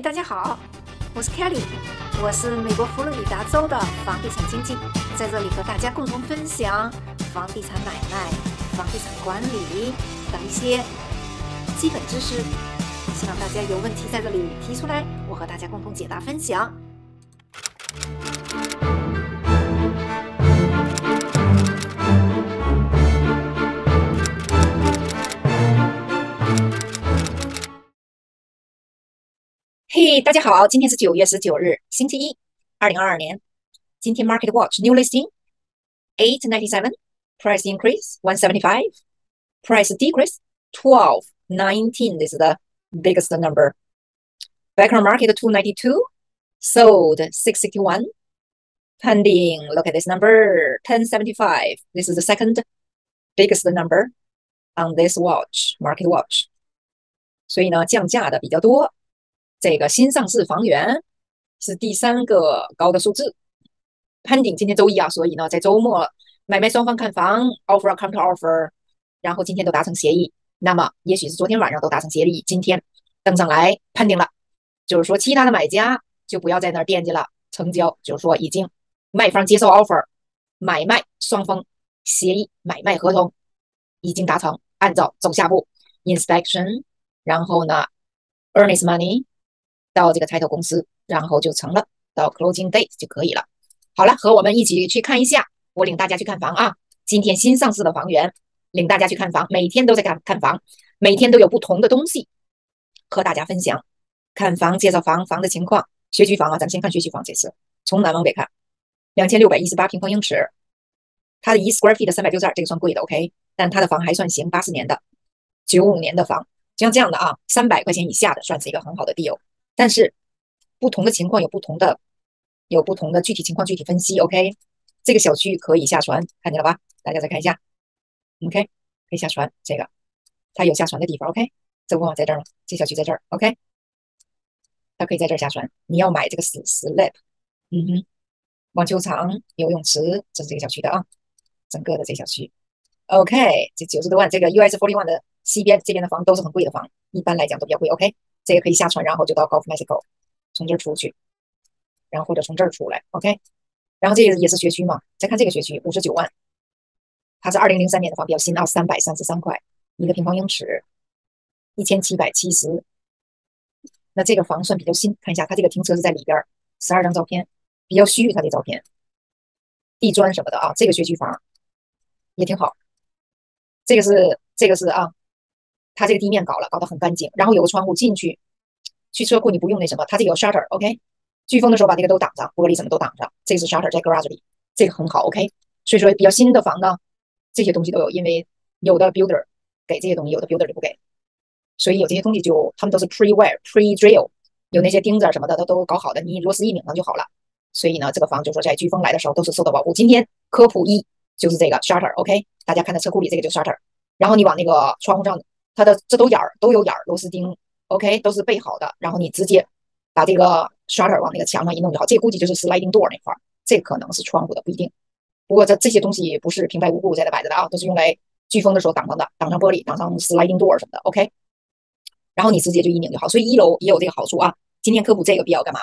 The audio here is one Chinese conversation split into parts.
大家好，我是 Kelly，我是美国佛罗里达州的房地产经纪，在这里和大家共同分享房地产买卖、房地产管理等一些基本知识。希望大家有问题在这里提出来，我和大家共同解答分享。嘿，大家好，今天是九月十九日，星期一，二零二二年。今天 Market Watch New Listing eight ninety seven, price increase one seventy five, price decrease twelve nineteen. This is the biggest number. Background market two ninety two, sold six sixty one. Pending, look at this number ten seventy five. This is the second biggest number on this watch, Market Watch. 所以呢，降价的比较多。 这个新上市房源是第三个高的数字。判定今天周一啊，所以呢，在周末买卖双方看房，offer counter offer，然后今天都达成协议。那么也许是昨天晚上都达成协议，今天登上来判定了，就是说其他的买家就不要在那儿惦记了。成交就是说已经卖方接受 offer，买卖双方协议买卖合同已经达成，按照走下步 inspection，然后呢 earnest money。到这个 title 公司，然后就成了，到 closing date 就可以了。好了，和我们一起去看一下，我领大家去看房啊。今天新上市的房源，领大家去看房，每天都在看看房，每天都有不同的东西和大家分享。看房介绍房房的情况，学区房啊，咱们先看学区房。这次从南往北看，两千六百一十八平方英尺，它的一 square feet 三百六十二，这个算贵的，OK，但它的房还算行，八四年的，九五年的房，像这样的啊，三百块钱以下的，算是一个很好的 deal。但是不同的情况有不同的，有不同的具体情况具体分析。OK，这个小区可以下船，看见了吧？大家再看一下，OK，可以下船。这个它有下船的地方。OK，这不在这儿吗？这小区在这儿。OK，它可以在这儿下船。你要买这个 slab，嗯哼，网球场、游泳池，这是这个小区的啊，整个的这小区。OK，这九十多万，这个 US Forty One 的西边这边的房都是很贵的房，一般来讲都比较贵。OK。这个可以下船，然后就到 Gulf Mexico，从这儿出去，然后或者从这儿出来，OK。然后这个也是学区嘛，再看这个学区五十九万，它是二零零三年的房，比较新啊，三百三十三块一个平方英尺，一千七百七十。那这个房算比较新，看一下它这个停车是在里边，十二张照片比较虚，它的照片，地砖什么的啊，这个学区房也挺好。这个是这个是啊。它这个地面搞了，搞得很干净，然后有个窗户进去，去车库你不用那什么，它这个有 shutter，OK，飓风的时候把这个都挡上，玻璃什么都挡上，这个是 shutter 在 garage 里，这个很好，OK，所以说比较新的房呢，这些东西都有，因为有的 builder 给这些东西，有的 builder 就不给，所以有这些东西就他们都是 pre wire pre drill，有那些钉子什么的都都搞好的，你螺丝一拧上就好了，所以呢，这个房就说在飓风来的时候都是受到保护。今天科普一就是这个 shutter，OK，大家看到车库里这个就 shutter，然后你往那个窗户上。它的这都眼儿都有眼儿，螺丝钉，OK，都是备好的。然后你直接把这个 shutter 往那个墙上一弄就好。这估计就是 sliding door 那块儿，这可能是窗户的，不一定。不过这这些东西不是平白无故在这摆着的啊，都是用来飓风的时候挡上的，挡上玻璃，挡上 sliding door 什么的，OK。然后你直接就一拧就好。所以一楼也有这个好处啊。今天科普这个比较干嘛？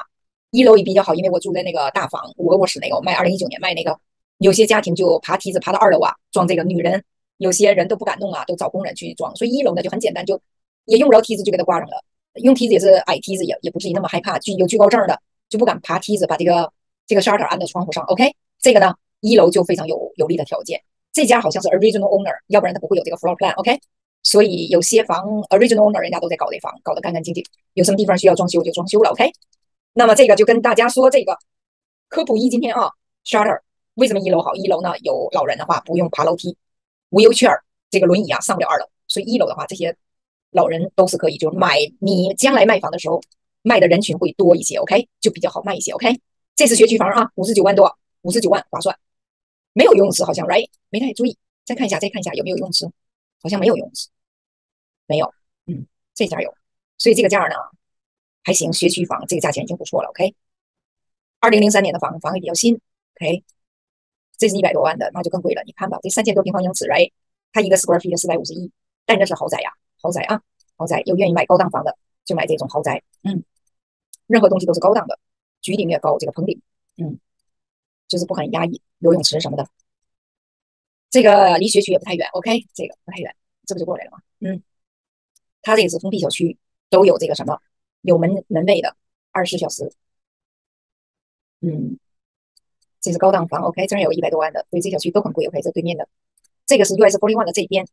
一楼也比较好，因为我住在那个大房五个卧室那个，我卖二零一九年卖那个，有些家庭就爬梯子爬到二楼啊，装这个女人。有些人都不敢弄啊，都找工人去装。所以一楼呢就很简单，就也用不着梯子，就给它挂上了。用梯子也是矮梯子，也也不至于那么害怕。具有惧高症的就不敢爬梯子，把这个这个 shutter 安到窗户上。OK，这个呢一楼就非常有有利的条件。这家好像是 original owner，要不然他不会有这个 floor plan。OK，所以有些房 original owner 人家都在搞这房，搞得干干净净。有什么地方需要装修就装修了。OK，那么这个就跟大家说这个科普一今天啊，shutter 为什么一楼好？一楼呢有老人的话不用爬楼梯。无忧券这个轮椅啊上不了二楼，所以一楼的话，这些老人都是可以，就是买你将来卖房的时候，卖的人群会多一些，OK，就比较好卖一些，OK。这是学区房啊，五十九万多，五十九万划算，没有游泳池好像，right？没太注意，再看一下，再看一下有没有游泳池，好像没有游泳池，没有，嗯，这家有，所以这个价呢还行，学区房这个价钱已经不错了，OK。二零零三年的房，房也比较新，OK。这是一百多万的，那就更贵了。你看吧，这三千多平方英尺哎它一个 square feet 四百五十一，但这是豪宅呀，豪宅啊，豪宅。有愿意买高档房的，就买这种豪宅。嗯，任何东西都是高档的，举顶也高，这个棚顶，嗯，就是不很压抑。游泳池什么的，这个离学区也不太远，OK，这个不太远，这不就过来了吗？嗯，它这个是封闭小区，都有这个什么，有门门卫的，二十四小时。嗯，这是高档房，OK，这儿有个一百多万的，所以这小区都很贵，OK，这对面的，这个是 US Forty One 的这边，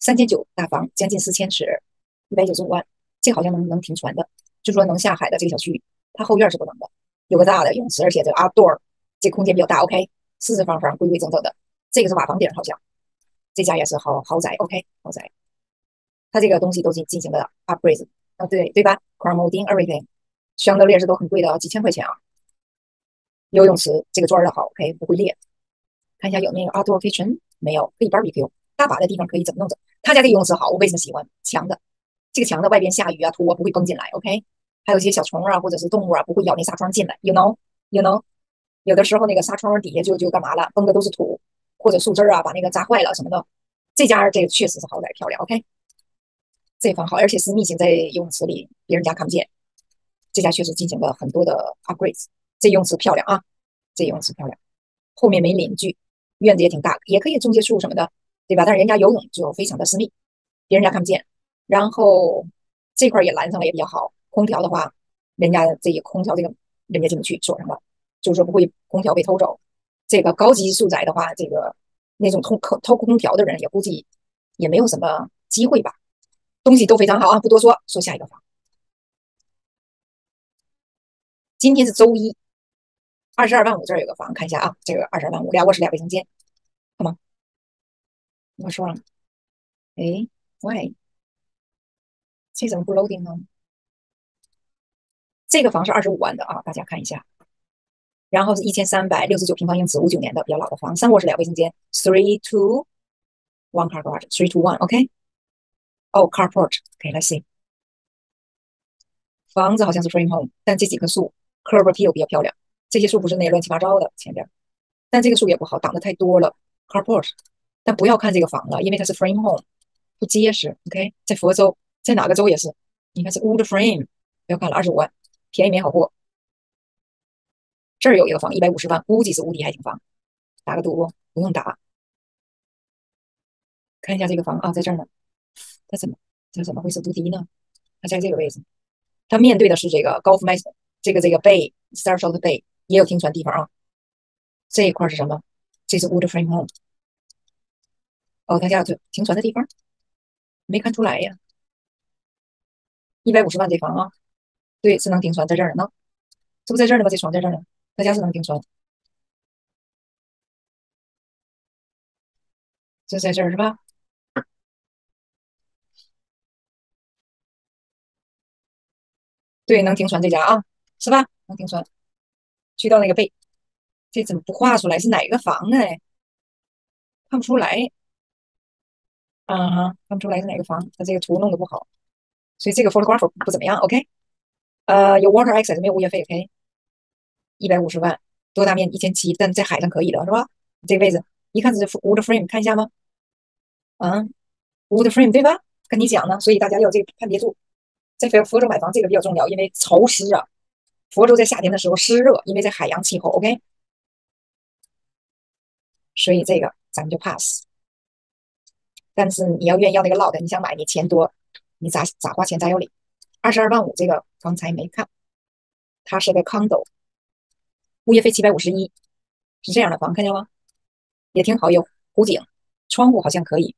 三千九大房，将近四千尺，一百九十五万，这好像能能停船的，就说能下海的这个小区，它后院是不能的，有个大的泳池，而且这个 outdoor 这空间比较大，OK，四四方方，规规整整的，这个是瓦房顶，好像这家也是豪豪宅，OK，豪宅，它这个东西都进进行了 upgrade，啊，对对吧？Crown Molding everything，香的列是都很贵的，几千块钱啊。游泳池这个砖的好，OK，不会裂。看一下有没有 outdoor kitchen，没有，可以 barbecue，大把的地方可以怎么弄着。他家的游泳池好，我为什么喜欢？墙的，这个墙的外边下雨啊、土啊不会崩进来，OK。还有一些小虫啊或者是动物啊不会咬那纱窗进来，you know，you know。有的时候那个纱窗底下就就干嘛了，崩的都是土或者树枝啊，把那个扎坏了什么的。这家这个确实是好歹漂亮，OK。这房好，而且私密性在游泳池里，别人家看不见。这家确实进行了很多的 upgrades。这游泳池漂亮啊，这游泳池漂亮，后面没邻居，院子也挺大，也可以种些树什么的，对吧？但是人家游泳就非常的私密，别人家看不见。然后这块也拦上了，也比较好。空调的话，人家这个空调这个人家进不去，锁上了，就是说不会空调被偷走。这个高级住宅的话，这个那种偷偷偷空调的人也估计也没有什么机会吧。东西都非常好啊，不多说，说下一个房。今天是周一。二十二万五，这儿有个房，看一下啊，这个二十二万五，俩卧室俩卫生间，好吗？我说了，哎，why？这怎么不 loading 呢？这个房是二十五万的啊，大家看一下。然后是一千三百六十九平方英尺，五九年的比较老的房，三卧室俩卫生间，three two one car garage，three two one，OK？哦，carport，OK，let's see。房子好像是 frame home，但这几棵树，curb appeal 比较漂亮。这些树不是那些乱七八糟的前边，但这个树也不好，挡的太多了。Carport，但不要看这个房了，因为它是 frame home，不结实。OK，在佛州，在哪个州也是，你看是 wood frame，不要看了，二十五万，便宜没好货。这儿有一个房，一百五十万，估计是无敌海景房，打个赌不？用打。看一下这个房啊，在这儿呢，它怎么它怎么会是无敌呢？它在这个位置，它面对的是这个 Gulf m a s t 这个这个 Bay，Sarasota Bay。也有停船地方啊，这一块是什么？这是 Wood Frame Home。哦，他家有停船的地方，没看出来呀。一百五十万这房啊，对，是能停船在这儿呢。这不在这儿呢吗？这床在这儿呢，他家是能停船。这在这儿是吧？对，能停船这家啊，是吧？能停船。去到那个背，这怎么不画出来？是哪个房呢？看不出来。啊哈，看不出来是哪个房，他这个图弄得不好，所以这个 photograph 不怎么样。OK，呃，有 water access，没有物业费。OK，一百五十万，多大面？积一千七，但在海上可以的是吧？这个位置一看是 wood frame，看一下吗？嗯，wood frame 对吧？跟你讲呢，所以大家要这个判别住，在佛佛州买房这个比较重要，因为潮湿啊。佛州在夏天的时候湿热，因为在海洋气候，OK，所以这个咱们就 pass。但是你要愿意要那个 lot，你想买，你钱多，你咋咋花钱咋有理。二十二万五这个刚才没看，它是个 condo，物业费七百五十一，是这样的房，看见吗？也挺好，有湖景，窗户好像可以，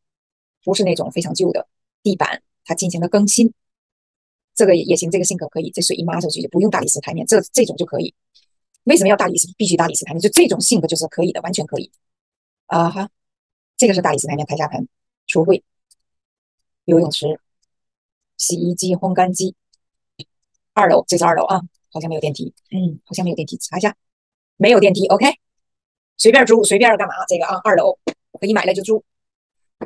不是那种非常旧的，地板它进行了更新。这个也行，这个性格可以，这水一抹上去就不用大理石台面，这这种就可以。为什么要大理石？必须大理石台面，就这种性格就是可以的，完全可以。啊哈，这个是大理石台面，台下盆、橱柜、游泳池、洗衣机、烘干机。二楼，这是二楼啊，好像没有电梯，嗯，好像没有电梯，查一下，没有电梯，OK，随便租，随便干嘛？这个啊，二楼可以买了就租，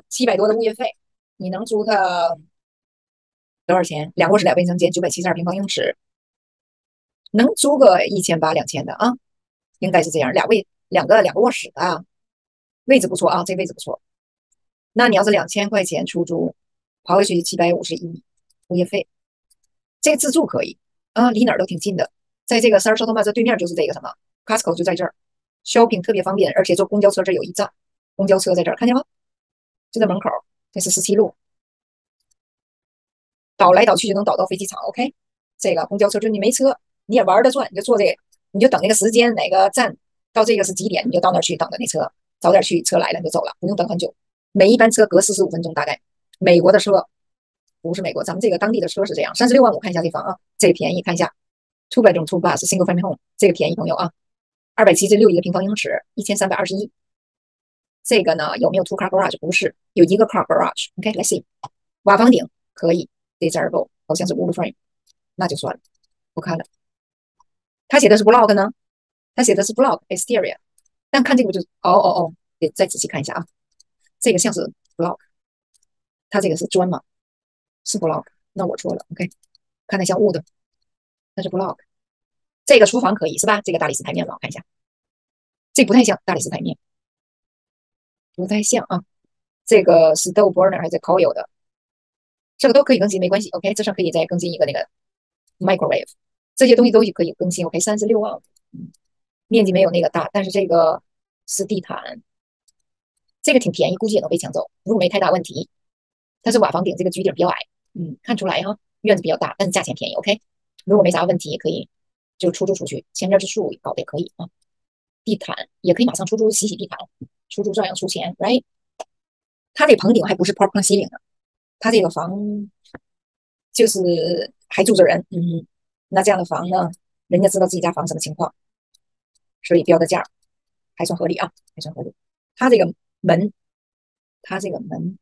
七百多的物业费，你能租它？多少钱？两卧室两卫生间，九百七十二平方英尺，能租个一千八两千的啊？应该是这样，两卫两个两个卧室啊，位置不错啊，这位置不错。那你要是两千块钱出租，刨回去七百五十一物业费，这个自住可以，啊，离哪儿都挺近的，在这个 Sarasota 这对面就是这个什么 Costco 就在这儿，shopping 特别方便，而且坐公交车这有一站，公交车在这儿看见吗？就在门口，这是十七路，倒来倒去就能倒到飞机场。OK，这个公交车就是你没车你也玩得转，你就坐这个，你就等那个时间哪个站到这个是几点，你就到那儿去等着那车，早点去，车来了你就走了，不用等很久。每一班车隔四十五分钟大概。美国的车不是美国，咱们这个当地的车是这样，三十六万五，看一下这房啊，这个便宜，看一下，two bedroom two bath single family home，这个便宜朋友啊，二百七十六一个平方英尺，一千三百二十一。这个呢有没有 two car garage？不是，有一个 car garage。OK，let's see，瓦房顶可以，desirable，好像是 wood frame，那就算了，不看了。他写的是 blog 呢？他写的是 blog exterior，但看这个就，哦哦哦，得再仔细看一下啊，这个像是 block，它这个是砖吗？是 blog，那我错了。OK，看那像 wood，那是 blog。这个厨房可以是吧？这个大理石台面，我看一下，这不太像大理石台面。不太像啊，这个是 double burner 还是 coil 的？这个都可以更新，没关系。OK，这上可以再更新一个那个 microwave，这些东西都可以更新。OK，三十六万，面积没有那个大，但是这个是地毯，这个挺便宜，估计也能被抢走，如果没太大问题。它是瓦房顶，这个局顶比较矮，嗯，看出来哈，院子比较大，但是价钱便宜。OK，如果没啥问题，可以就出租出去。前面是树搞的也可以啊，地毯也可以马上出租，洗洗地毯。出租照样出钱，right？他这棚顶还不是 parking ceiling 呢，他这个房就是还住着人，嗯，那这样的房呢，人家知道自己家房什么情况，所以标的价还算合理啊，还算合理。他这个门，他这个门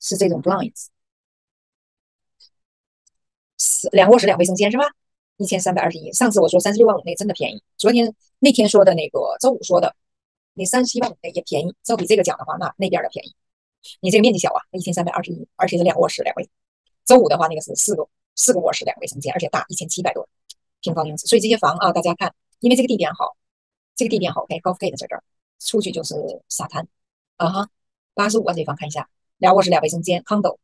是这种 blinds，两卧室两卫生间是吧？一千三百二十一。上次我说三十六万五那真的便宜，昨天那天说的那个周五说的。那三十七万五的也便宜，照比这个讲的话，那那边的便宜。你这个面积小啊，一千三百二十一，而且是两卧室两卫。周五的话，那个是四个四个卧室两卫生间，而且大一千七百多平方英尺。所以这些房啊，大家看，因为这个地点好，这个地点好，OK，Golf Gate 在这儿，出去就是沙滩啊哈。八十五万这房看一下，两卧室两卫生间，Condo，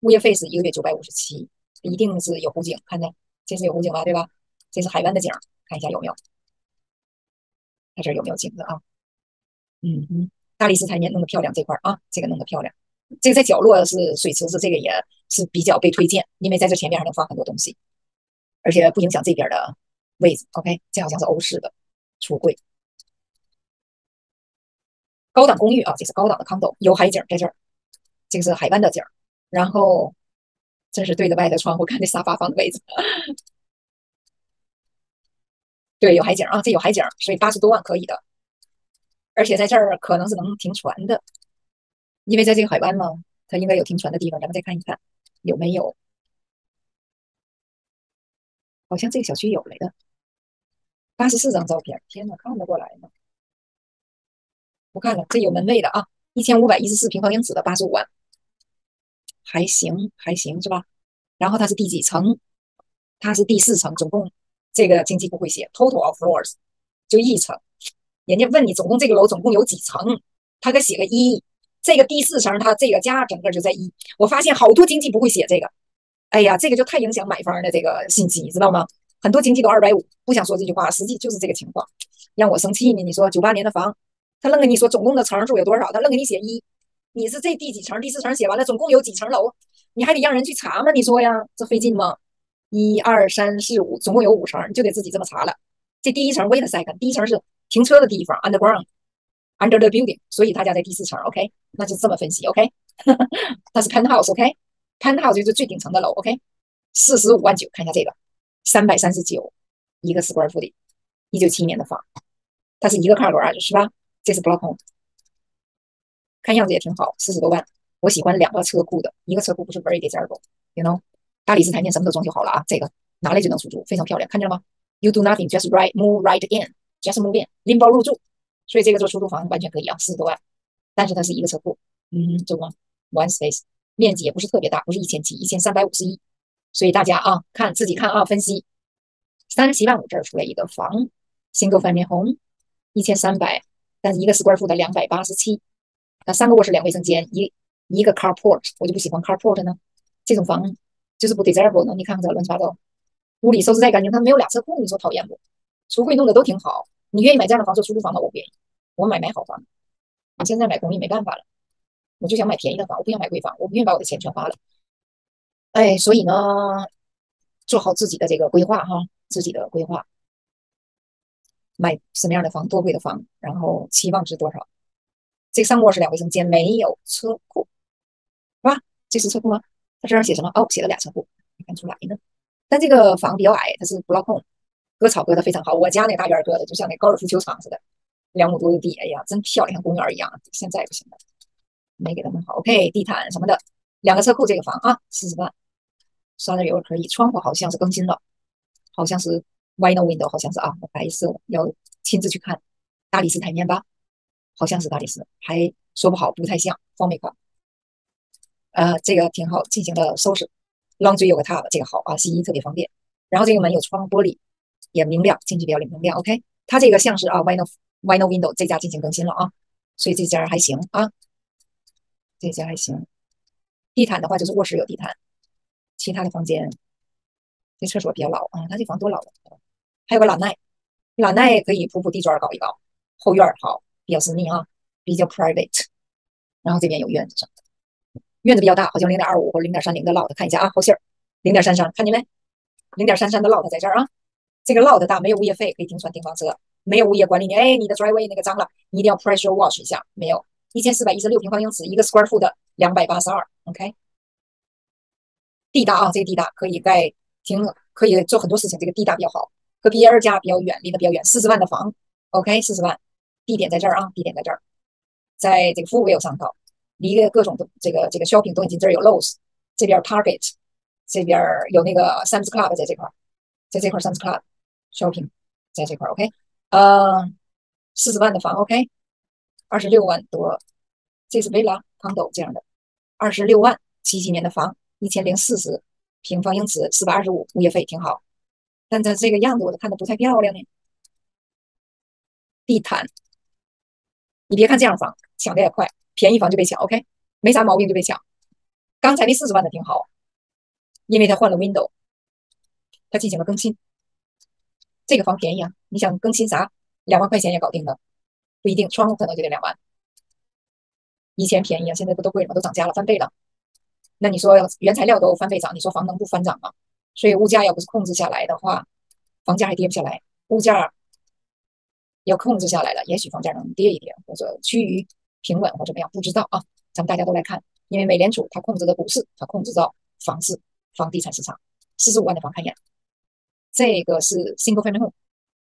物业费是一个月九百五十七，一定是有湖景，看见这是有湖景吧，对吧？这是海湾的景，看一下有没有，看这有没有景子啊？嗯嗯，大理石台面弄得漂亮，这块啊，这个弄得漂亮。这个在角落是水池子，这个也是比较被推荐，因为在这前面还能放很多东西，而且不影响这边的位置。OK，这好像是欧式的橱柜，高档公寓啊，这是高档的 condo，有海景在这儿，这个是海湾的景，然后这是对着外的窗户看这沙发放的位置，对，有海景啊，这有海景，所以八十多万可以的。而且在这儿可能是能停船的，因为在这个海湾嘛，它应该有停船的地方。咱们再看一看有没有，好像这个小区有来的，八十四张照片，天哪，看得过来吗？不看了，这有门卫的啊，一千五百一十四平方英尺的八十五万，还行还行是吧？然后它是第几层？它是第四层，总共这个经济不会写，total of floors 就一层。人家问你总共这个楼总共有几层，他给写个一，这个第四层他这个家整个就在一。我发现好多经济不会写这个，哎呀，这个就太影响买方的这个信息，你知道吗？很多经济都二百五，不想说这句话，实际就是这个情况，让我生气呢。你说九八年的房，他愣跟你说总共的层数有多少，他愣给你写一，你是这第几层？第四层写完了，总共有几层楼？你还得让人去查吗？你说呀，这费劲吗？一二三四五，总共有五层，你就得自己这么查了。这第一层 wait a second，第一层是。停车的地方，underground，under the building，所以他家在第四层，OK，那就这么分析，OK，它是 penthouse，OK，penthouse 就是最顶层的楼，OK，四十五万九，看一下这个，三百三十九一个 square foot 的，一九七年的房，它是一个 car garage 是吧？这是 block home，看样子也挺好，四十多万，我喜欢两个车库的，一个车库不是 very desirable，you know，大理石台面什么都装修好了啊，这个拿来就能出租，非常漂亮，看见了吗？You do nothing，just right move right in。全是木面拎包入住，所以这个做出租房完全可以啊，四十多万。但是它是一个车库，嗯，这个 one space 面积也不是特别大，不是一千七，一千三百五十一。所以大家啊，看自己看啊，分析三十七万五这儿出来一个房，single family home 一千三百，但是一个 square foot 两百八十七，那三个卧室两卫生间，一一个 carport，我就不喜欢 carport 呢，这种房就是不 desirable 呢。你看看这乱七八糟，屋里收拾再干净，它没有俩车库，你说讨厌不？橱柜弄得都挺好，你愿意买这样的房做出租房吗？我不愿意，我买买好房。我现在买公寓没办法了，我就想买便宜的房，我不想买贵房，我不愿意把我的钱全花了。哎，所以呢，做好自己的这个规划哈，自己的规划，买什么样的房，多贵的房，然后期望值多少？这上卧室两卫生间没有车库，是吧？这是车库吗？它这上写什么？哦，写了俩车库，没看出来呢。但这个房比较矮，它是不落空，割草割的非常好。我家那大院割的就像那高尔夫球场似的，两亩多的地，哎呀，真漂亮，像公园一样。现在不行了，没给他弄好。OK，地毯什么的，两个车库，这个房啊，四十万。刷点油可以，窗户好像是更新了，好像是 Vinyl Window，好像是啊，白色，要亲自去看。大理石台面吧，好像是大理石，还说不好，不太像，方美款。呃，这个挺好，进行了收拾。Laundry 有个 tab，这个好啊，洗衣特别方便。然后这个门有窗玻璃，也明亮，进去比较明亮。OK，它这个像是啊 Vinyl Vinyl Window 这家进行更新了啊，所以这家还行啊，这家还行。地毯的话就是卧室有地毯。其他的房间，这厕所比较老啊，他这房多老了。还有个懒奈，懒奈可以铺铺地砖搞一搞。后院好，比较私密啊，比较 private。然后这边有院子什么的，院子比较大，好像零点二五或者零点三零的 lot，看一下啊，后信儿零点三三，看见没？零点三三的 lot 在这儿啊。这个 lot 大，没有物业费，可以停船停房车，没有物业管理你。哎，你的 driveway 那个脏了，你一定要 pressure wash 一下。没有，一千四百一十六平方英尺，一个 square foot 的两百八十二，OK。地大啊，这个地大可以盖停可以做很多事情。这个地大比较好，和别人家比较远，离得比较远。四十万的房，OK，四十万，地点在这儿啊，地点在这儿，在这个服务也有上头，离个各种的这个这个 shopping 都已经这儿有 Lowe's，这边 Target，这边有那个 Sam's Club 在这块，在这块 Sam's Club shopping 在这块 OK，呃，四十万的房 OK，二十六万多，这是 Villa Condo 这样的，二十六万七几年的房。一千零四十平方英尺，四百二十五，物业费挺好，但它这个样子我都看的不太漂亮呢。地毯，你别看这样房抢的也快，便宜房就被抢，OK，没啥毛病就被抢。刚才那四十万的挺好，因为它换了 window，它进行了更新。这个房便宜啊，你想更新啥？两万块钱也搞定了，不一定，窗户可能就得两万。以前便宜啊，现在不都贵了吗？都涨价了，翻倍了。那你说原材料都翻倍涨，你说房能不翻涨吗？所以物价要不是控制下来的话，房价还跌不下来。物价要控制下来了，也许房价能跌一跌，或者趋于平稳或怎么样，不知道啊。咱们大家都来看，因为美联储它控制的股市，它控制到房市、房地产市场。四十五万的房看一眼，这个是 single family home，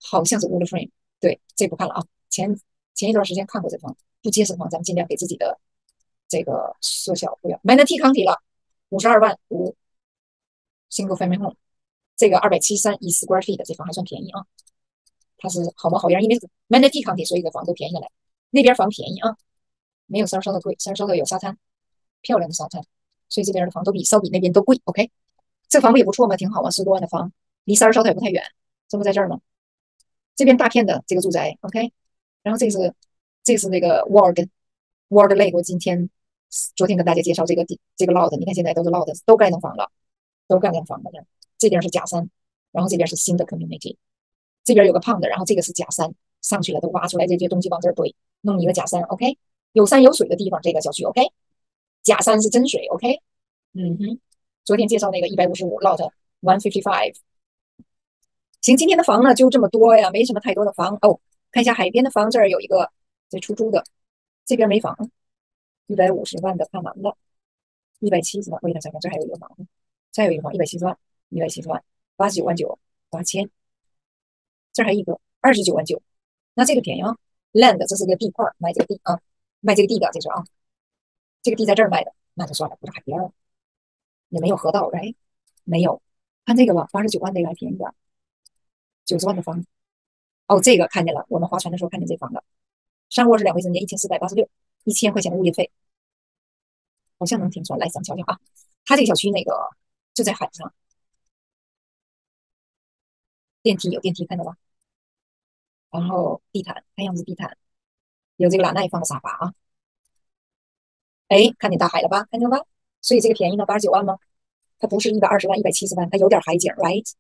好像是 wood frame，对，这不看了啊。前前一段时间看过这房，不结实的房，咱们尽量给自己的这个缩小不要 manatee county 了。五十二万五，single family home，这个二百七三一 square feet 的这房还算便宜啊，它是好模好样，因为是 Manatee County，所以这房都便宜下来。那边房便宜啊，没有 Sarasota 贵，Sarasota 有沙滩，漂亮的沙滩，所以这边的房都比稍比那边都贵。OK，这房不也不错嘛？挺好啊，十多万的房，离 Sarasota 也不太远，这不在这儿吗？这边大片的这个住宅，OK，然后这是这是那个 Ward Ward Lake，我今天。昨天跟大家介绍这个地这个 lot，你看现在都是 lot，都盖上房了，都盖上房了。这边是假山，然后这边是新的 community，这边有个胖的，然后这个是假山，上去了都挖出来这些东西往这儿堆，弄一个假山。OK，有山有水的地方，这个小区 OK，假山是真水 OK。嗯哼，昨天介绍那个一百五十五 lot one fifty five。行，今天的房呢就这么多呀，没什么太多的房。哦。看一下海边的房，这儿有一个在出租的，这边没房。一百五十万的看完了，一百七十万，我给大家看，这还有一个房子，再有一个房，一百七十万，一百七十万，八十九万九，八千，这还一个二十九万九，那这个便宜啊，land 这是个地块，卖这个地啊，卖这个地的，这是啊，这个地在这儿卖的，那就算了，不是海边儿，也没有河道，哎，没有，看这个吧，八十九万这个还便宜点，九十万的房子，哦，这个看见了，我们划船的时候看见这房子，上卧是两卫生间，一千四百八十六。一千块钱的物业费，好像能听出来。来，咱瞧瞧啊，他这个小区那个就在海上，电梯有电梯，看到吧？然后地毯，看样子地毯有这个懒奈放的沙发啊。哎，看见大海了吧？看见了吧？所以这个便宜呢，八十九万吗？它不是一百二十万、一百七十万，它有点海景，right？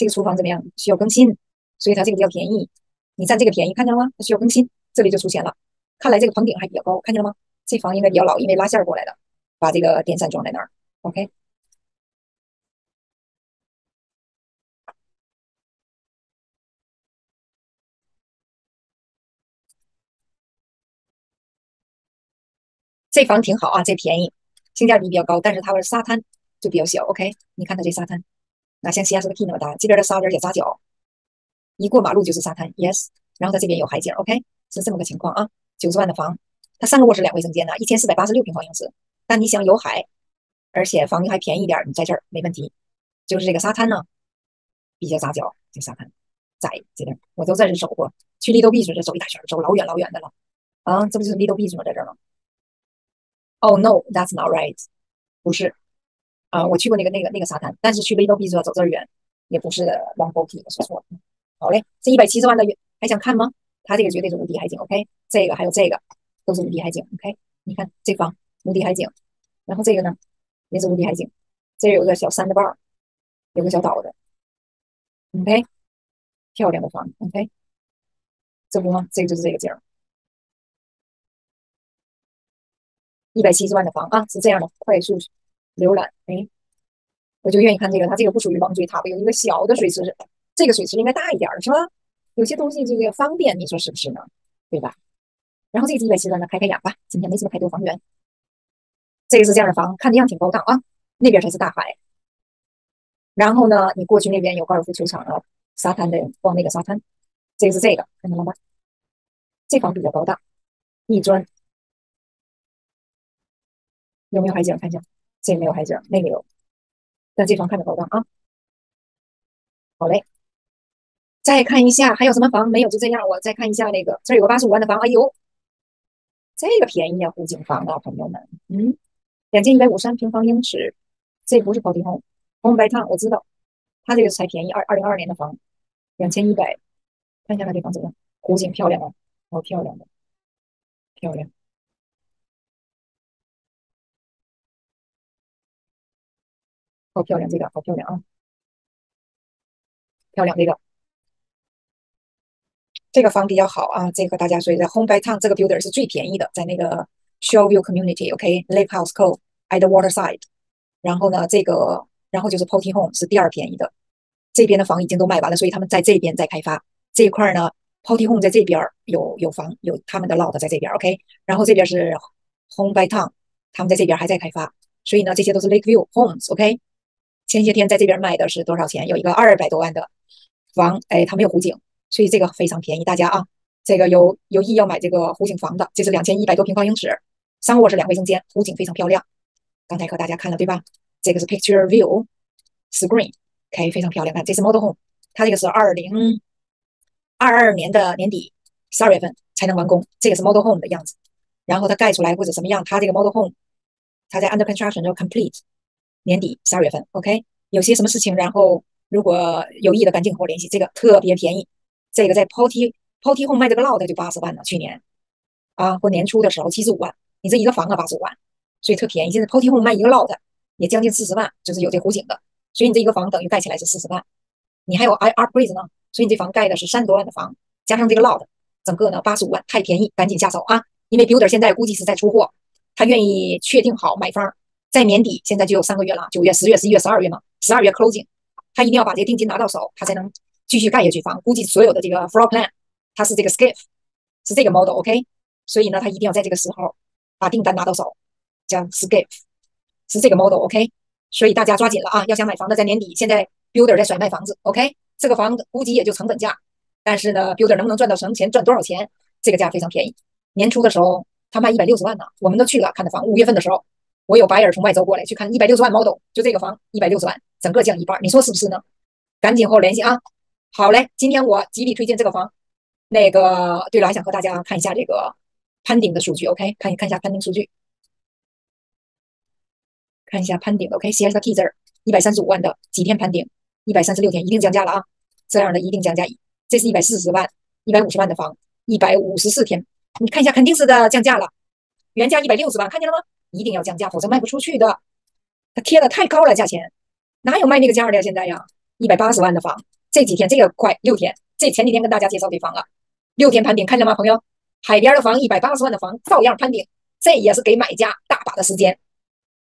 这个厨房怎么样？需要更新，所以它这个比较便宜。你占这个便宜，看见了吗？它需要更新，这里就出现了。看来这个棚顶还比较高，看见了吗？这房应该比较老，因为拉线过来的，把这个电扇装在那儿。OK。这房挺好啊，这便宜，性价比比较高，但是它的沙滩就比较小。OK，你看它这沙滩，那像西雅图的 Key 那么大，这边的沙边也扎脚，一过马路就是沙滩。Yes，然后它这边有海景。OK，是这么个情况啊。九十万的房，它三个卧室两卫生间呢，一千四百八十六平方英尺。但你想有海，而且房子还便宜点，你在这儿没问题。就是这个沙滩呢，比较扎脚，这沙滩窄这边，我都在这走过，去丽都碧水这走一大圈，走老远老远的了。啊，这不就是丽都碧水吗？在这儿吗？Oh no, that's not right。不是啊，我去过那个那个那个沙滩，但是去 Lido Beach 走这儿远，也不是 Long Boat，我说错了。好嘞，这一百七十万的还想看吗？它这个绝对是无敌海景，OK？这个还有这个都是无敌海景，OK？你看这房无敌海景，然后这个呢也是无敌海景，这有个小山的坝，有个小岛的，OK？漂亮的房，OK？这不吗？这个就是这个景。一百七十万的房啊，是这样的，快速浏览，哎，我就愿意看这个，它这个不属于网水塔，有一个小的水池，这个水池应该大一点是吧？有些东西这个方便，你说是不是呢？对吧？然后这个一百七十万的开开眼吧，今天没什么太多房源。这个是这样的房，看着样挺高档啊，那边才是大海。然后呢，你过去那边有高尔夫球场啊，沙滩的逛那个沙滩。这个是这个，看见了吗？这房比较高档，地砖。有没有海景？看一下，这没有海景，那个有。但这房看着高档啊。好嘞，再看一下还有什么房没有？就这样，我再看一下那个，这有个八十五万的房，哎呦，这个便宜啊，湖景房啊，朋友们，嗯，两千一百五十三平方英尺，这不是跑地 home home by town，我知道，它这个才便宜，二二零二二年的房，两千一百，看一下它这房怎么样？湖景漂亮吗？好漂亮的，漂亮。好漂亮，这个好漂亮啊！漂亮，这个这个房比较好啊。这个大家说在 Home by Town 这个 builder 是最便宜的，在那个 Shoreview Community，OK，Lake House Cove，at the waterside。然后呢，这个然后就是 Potty Home 是第二便宜的。这边的房已经都卖完了，所以他们在这边在开发这一块呢。Potty Home 在这边有有房有他们的 lot 在这边，OK。然后这边是 Home by Town，他们在这边还在开发，所以呢，这些都是 Lakeview Homes，OK。前些天在这边卖的是多少钱？有一个二百多万的房，哎，它没有湖景，所以这个非常便宜。大家啊，这个有有意要买这个湖景房的，这是两千一百多平方英尺，三卧室两卫生间，湖景非常漂亮。刚才和大家看了对吧？这个是 Picture View Screen，OK，非常漂亮。看，这是 Model Home，它这个是二零二二年的年底十二月份才能完工。这个是 Model Home 的样子，然后它盖出来或者什么样，它这个 Model Home，它在 Under Construction 就 Complete。年底十二月份，OK，有些什么事情，然后如果有意的，赶紧和我联系。这个特别便宜，这个在 Potty Potty Home 卖这个 lot 就八十万了，去年啊，或年初的时候七十五万，你这一个房啊八十五万，所以特便宜。现在 Potty Home 卖一个 lot 也将近四十万，就是有这湖景的，所以你这一个房等于盖起来是四十万，你还有 I upgrade 呢，所以你这房盖的是三十多万的房，加上这个 lot，整个呢八十五万，太便宜，赶紧下手啊！因为 Builder 现在估计是在出货，他愿意确定好买方。在年底，现在就有三个月了，九月、十月、十一月、十二月嘛。十二月 closing，他一定要把这个定金拿到手，他才能继续盖下去房。估计所有的这个 floor plan，它是这个 skiff，是这个 model，OK。所以呢，他一定要在这个时候把订单拿到手，叫 skiff，是这个 model，OK。所以大家抓紧了啊！要想买房的，在年底，现在 builder 在甩卖房子，OK。这个房子估计也就成本价，但是呢，builder 能不能赚到什么钱，赚多少钱？这个价非常便宜。年初的时候，他卖一百六十万呢，我们都去了看的房。五月份的时候。我有白人从外州过来去看一百六十万 model，就这个房一百六十万，整个降一半，你说是不是呢？赶紧和我联系啊！好嘞，今天我极力推荐这个房。那个，对了，还想和大家看一下这个攀顶的数据，OK？看一看一下攀顶数据，看一下攀顶，OK？C S T 字儿一百三十五万的几天攀顶，一百三十六天一定降价了啊！这样的一定降价，这是一百四十万、一百五十万的房，一百五十四天，你看一下，肯定是的降价了，原价一百六十万，看见了吗？一定要降价，否则卖不出去的。他贴的太高了，价钱哪有卖那个价的呀？现在呀，一百八十万的房，这几天这个快六天，这前几天跟大家介绍这房了，六天盘顶，看见吗，朋友？海边的房，一百八十万的房，照样盘顶，这也是给买家大把的时间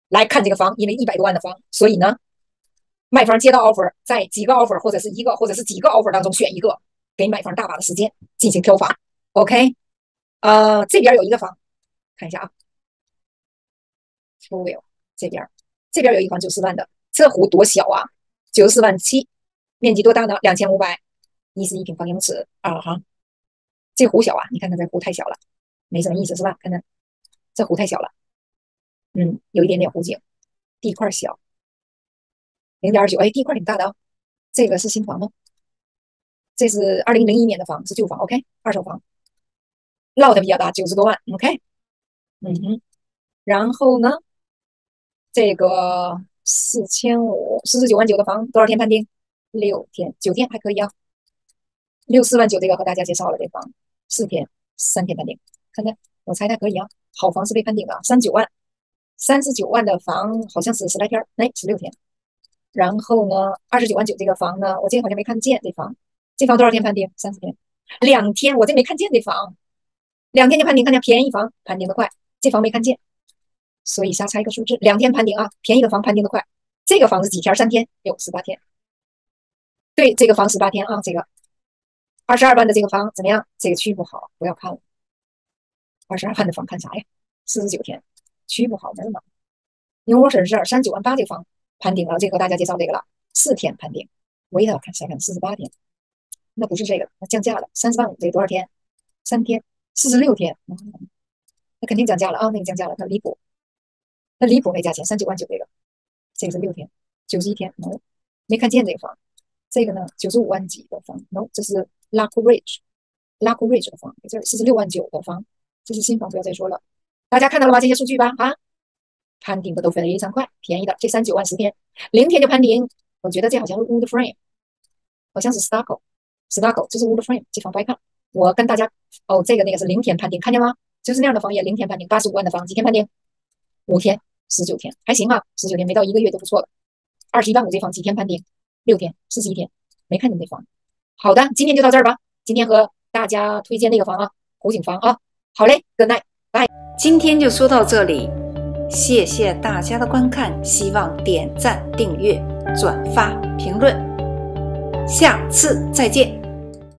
来看这个房，因为一百多万的房，所以呢，卖方接到 offer，在几个 offer 或者是一个或者是几个 offer 当中选一个，给买方大把的时间进行挑房。OK，呃，这边有一个房，看一下啊 f u l 这边这边有一房九十万的，这湖多小啊！九十四万七，面积多大呢？两千五百一十一平方英尺啊哈，这湖小啊，你看看这湖太小了，没什么意思是吧？看看这湖太小了，嗯，有一点点湖景，地块小，零点二九，哎，地块挺大的啊。这个是新房吗？这是二零零一年的房，是旧房，OK，二手房，lot 比较大，九十多万，OK，嗯哼，然后呢，这个。四千五，四十九万九的房，多少天判定？六天，九天还可以啊。六四万九这个和大家介绍了这房，四天，三天判定，看看，我猜它可以啊。好房是被判定的，三九万，三十九万的房好像是十来天，哎，十六天。然后呢，二十九万九这个房呢，我这个好像没看见这房，这房多少天判定？三十天，两天，我这没看见这房，两天就判定，看见便宜房判定的快，这房没看见。所以瞎猜一个数字，两天盘顶啊，便宜的房盘顶的快。这个房子几天？三天，有十八天。对，这个房十八天啊，这个二十二万的这个房怎么样？这个区域不好，不要看了。二十二万的房看啥呀？四十九天，区域不好，没嘛。牛窝省事儿，三九万八这个房盘顶了，这和大家介绍这个了，四天盘顶。我也要看下看四十八天，那不是这个，那降价了，三十万五，这个多少天？三天，四十六天，那肯定降价了啊，那个降价了，它离谱。那离谱没价钱，三九万九这个，这个是六天，九十一天，no，没看见这个房。这个呢，九十五万几的房，no，这是 Luck Ridge，Luck Ridge 的房，这四十六万九的房，这是新房，不要再说了。大家看到了吗？这些数据吧，啊，盘顶的都非常快，便宜的这三九万十天，零天就盘顶。我觉得这好像是 Wood Frame，好像是 Stucco，Stucco，这是 Wood Frame，这房不爱看。我跟大家，哦，这个那个是零天盘顶，看见吗？就是那样的房也零天盘顶，八十五万的房几天盘顶？五天，十九天，还行啊，十九天没到一个月就不错了。二十一万五这房几天盘定？六天，四十一天，没看见那房。好的，今天就到这儿吧。今天和大家推荐那个房啊，湖景房啊。好嘞，Good night，拜。今天就说到这里，谢谢大家的观看，希望点赞、订阅、转发、评论，下次再见。